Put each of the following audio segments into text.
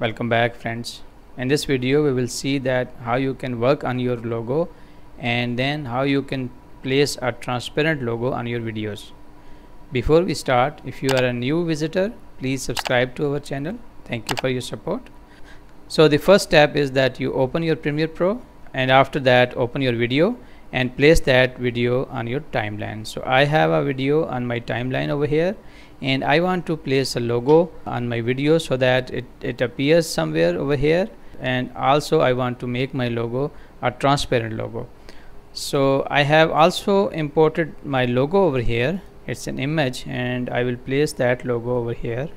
welcome back friends. In this video we will see that how you can work on your logo and then how you can place a transparent logo on your videos. Before we start if you are a new visitor please subscribe to our channel. Thank you for your support. So the first step is that you open your Premiere Pro and after that open your video and place that video on your timeline. So I have a video on my timeline over here and I want to place a logo on my video so that it, it appears somewhere over here. And also I want to make my logo a transparent logo. So I have also imported my logo over here. It's an image and I will place that logo over here.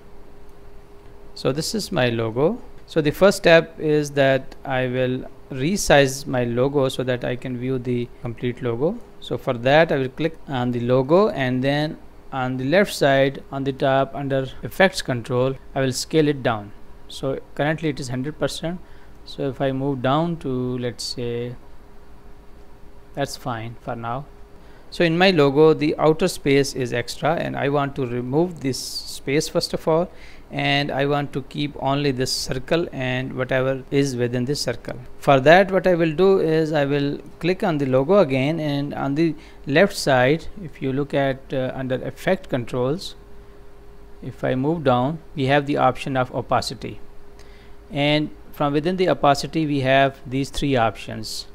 So this is my logo. So the first step is that I will resize my logo so that I can view the complete logo. So for that I will click on the logo and then on the left side on the top under effects control I will scale it down. So currently it is 100% so if I move down to let's say that's fine for now so in my logo the outer space is extra and I want to remove this space first of all and I want to keep only this circle and whatever is within this circle. For that what I will do is I will click on the logo again and on the left side if you look at uh, under effect controls if I move down we have the option of opacity. And from within the opacity we have these three options.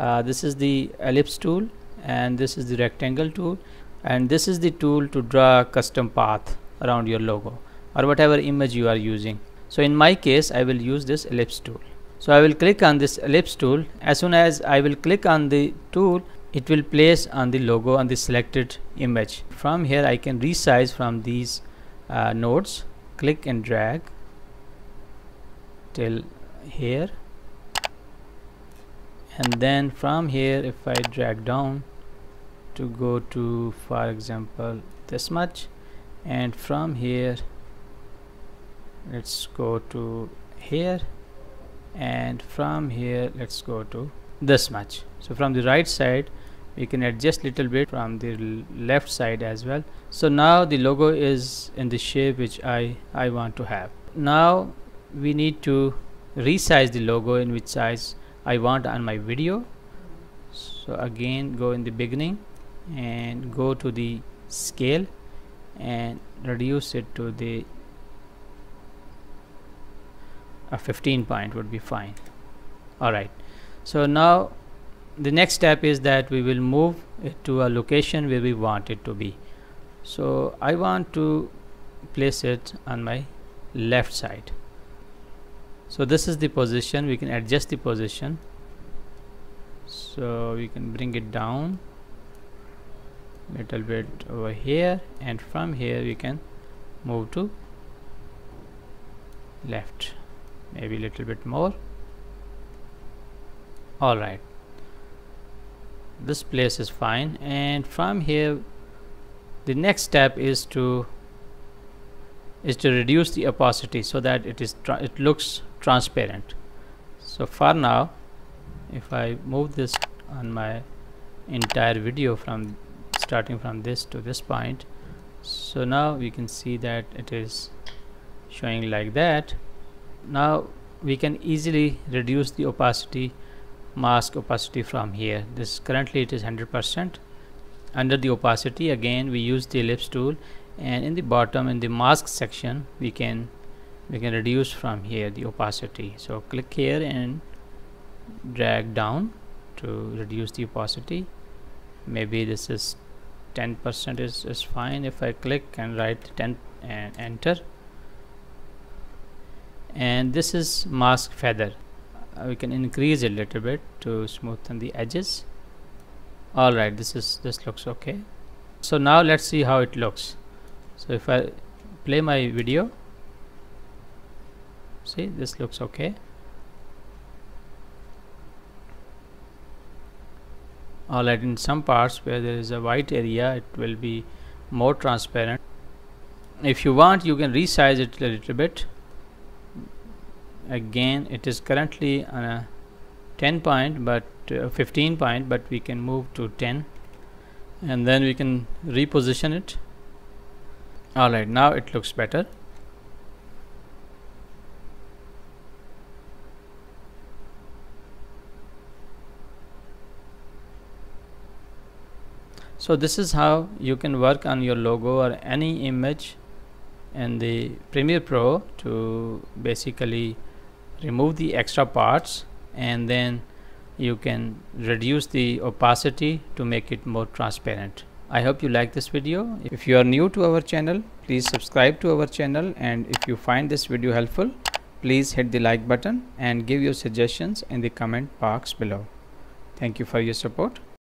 Uh, this is the ellipse tool and this is the rectangle tool and this is the tool to draw a custom path around your logo or whatever image you are using. So in my case I will use this ellipse tool. So I will click on this ellipse tool. As soon as I will click on the tool it will place on the logo on the selected image. From here I can resize from these uh, nodes. Click and drag till here. And then from here if I drag down to go to for example this much and from here let's go to here and from here let's go to this much. So from the right side we can adjust little bit from the left side as well. So now the logo is in the shape which I I want to have. Now we need to resize the logo in which size I want on my video. So again go in the beginning and go to the scale and reduce it to the a 15 point would be fine. Alright so now the next step is that we will move it to a location where we want it to be. So I want to place it on my left side. So this is the position. We can adjust the position. So we can bring it down little bit over here and from here we can move to left. Maybe a little bit more. All right. This place is fine and from here the next step is to is to reduce the opacity so that it is it looks transparent. So for now if I move this on my entire video from starting from this to this point. So now we can see that it is showing like that. Now we can easily reduce the opacity mask opacity from here. This currently it is 100% under the opacity again we use the ellipse tool and in the bottom in the mask section we can we can reduce from here the opacity. So click here and drag down to reduce the opacity. Maybe this is 10% is, is fine if I click and write 10 and enter. And this is mask feather. Uh, we can increase a little bit to smoothen the edges. Alright this is this looks okay. So now let's see how it looks. So if I play my video see this looks okay alright in some parts where there is a white area it will be more transparent. If you want you can resize it a little bit. Again it is currently on a 10 point but uh, 15 point but we can move to 10 and then we can reposition it. Alright now it looks better so this is how you can work on your logo or any image in the Premiere Pro to basically remove the extra parts and then you can reduce the opacity to make it more transparent. I hope you like this video. If you are new to our channel, please subscribe to our channel and if you find this video helpful, please hit the like button and give your suggestions in the comment box below. Thank you for your support.